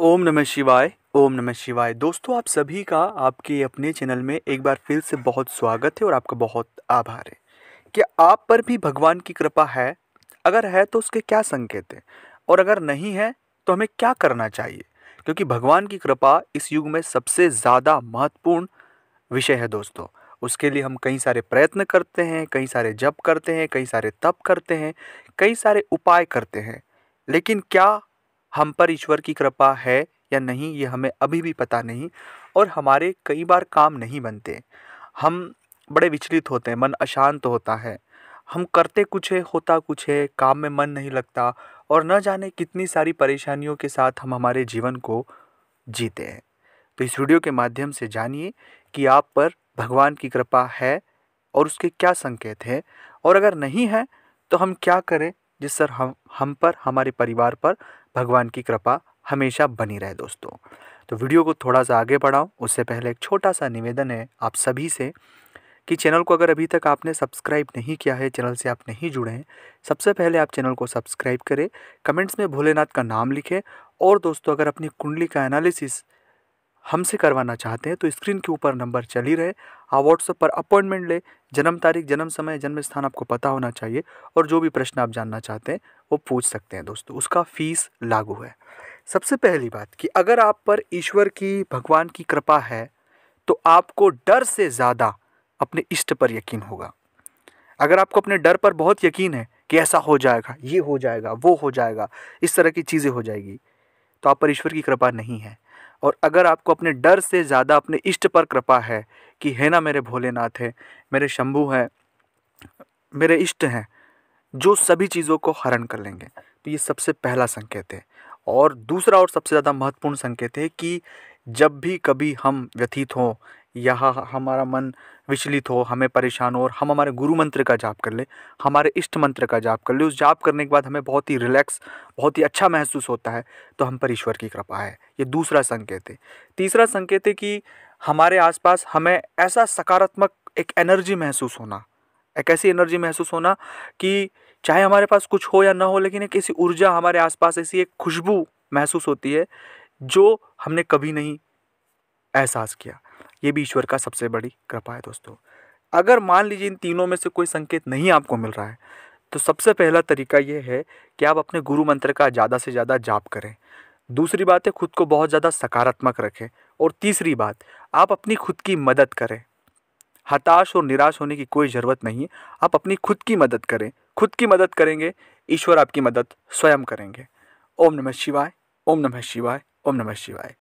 ओम नमः शिवाय, ओम नमः शिवाय। दोस्तों, आप सभी का आपके अपने चैनल में एक बार फिर से बहुत स्वागत है और आपका बहुत आभार है। क्या आप पर भी भगवान की कृपा है? अगर है तो उसके क्या संकेत हैं? और अगर नहीं है तो हमें क्या करना चाहिए? क्योंकि भगवान की कृपा इस युग में सबसे ज़्यादा महत्वपूर्ण विषय है दोस्तों। उसके लिए हम कई सारे प्रयत्न करते हैं, कई सारे जप करते हैं, कई सारे तप करते हैं, कई सारे उपाय करते हैं। लेकिन क्या हम पर ईश्वर की कृपा है या नहीं, ये हमें अभी भी पता नहीं और हमारे कई बार काम नहीं बनते। हम बड़े विचलित होते हैं, मन अशांत होता है। हम करते कुछ है, होता कुछ है, काम में मन नहीं लगता और न जाने कितनी सारी परेशानियों के साथ हम हमारे जीवन को जीते हैं। तो इस वीडियो के माध्यम से जानिए कि आप पर भगवान की कृपा है और उसके क्या संकेत हैं और अगर नहीं है तो हम क्या करें? जिससे हम हम पर, हमारे परिवार पर भगवान की कृपा हमेशा बनी रहे दोस्तों। तो वीडियो को थोड़ा सा आगे बढ़ाऊँ, उससे पहले एक छोटा सा निवेदन है आप सभी से कि चैनल को अगर अभी तक आपने सब्सक्राइब नहीं किया है, चैनल से आप नहीं जुड़े हैं, सबसे पहले आप चैनल को सब्सक्राइब करें, कमेंट्स में भोलेनाथ का नाम लिखें और दोस्तों अगर अपनी कुंडली का एनालिसिस हमसे करवाना चाहते हैं तो स्क्रीन के ऊपर नंबर चल ही रहे आप व्हाट्सएप पर अपॉइंटमेंट ले। जन्म तारीख, जन्म समय जन्म स्थान आपको पता होना चाहिए और जो भी प्रश्न आप जानना चाहते हैं, वो पूछ सकते हैं दोस्तों। उसका फ़ीस लागू है। सबसे पहली बात कि अगर आप पर ईश्वर की, भगवान की कृपा है तो आपको डर से ज़्यादा अपने इष्ट पर यकीन होगा। अगर आपको अपने डर पर बहुत यकीन है कि ऐसा हो जाएगा, ये हो जाएगा, वो हो जाएगा, इस तरह की चीज़ें हो जाएगी तो आप पर ईश्वर की कृपा नहीं है। और अगर आपको अपने डर से ज़्यादा अपने इष्ट पर कृपा है कि, है ना मेरे भोलेनाथ है, मेरे शंभू हैं, मेरे इष्ट हैं, जो सभी चीज़ों को हरण कर लेंगे। तो ये सबसे पहला संकेत है। और दूसरा और सबसे ज़्यादा महत्वपूर्ण संकेत है कि जब भी कभी हम व्यथित हों या हमारा मन विचलित हो, हमें परेशान हो और हम हमारे गुरु मंत्र का जाप कर ले, हमारे इष्ट मंत्र का जाप कर ले, उस जाप करने के बाद हमें बहुत ही रिलैक्स बहुत ही अच्छा महसूस होता है तो हम पर ईश्वर की कृपा है। ये दूसरा संकेत है। तीसरा संकेत है कि हमारे आसपास हमें ऐसा सकारात्मक एक एनर्जी महसूस होना, एक ऐसी एनर्जी महसूस होना कि चाहे हमारे पास कुछ हो या ना हो, लेकिन एक ऐसी ऊर्जा हमारे आसपास, ऐसी एक खुशबू महसूस होती है, जो हमने कभी नहीं एहसास किया। ये भी ईश्वर का सबसे बड़ी कृपा है दोस्तों। अगर मान लीजिए इन तीनों में से कोई संकेत नहीं आपको मिल रहा है तो सबसे पहला तरीका ये है कि आप अपने गुरु मंत्र का ज़्यादा से ज़्यादा जाप करें। दूसरी बात है, खुद को बहुत ज़्यादा सकारात्मक रखें। और तीसरी बात, आप अपनी खुद की मदद करें। हताश और निराश होने की कोई ज़रूरत नहीं आप अपनी खुद की मदद करें। खुद की मदद करेंगे, ईश्वर आपकी मदद स्वयं करेंगे। ओम नमः शिवाय, ओम नमः शिवाय, ओम नमः शिवाय।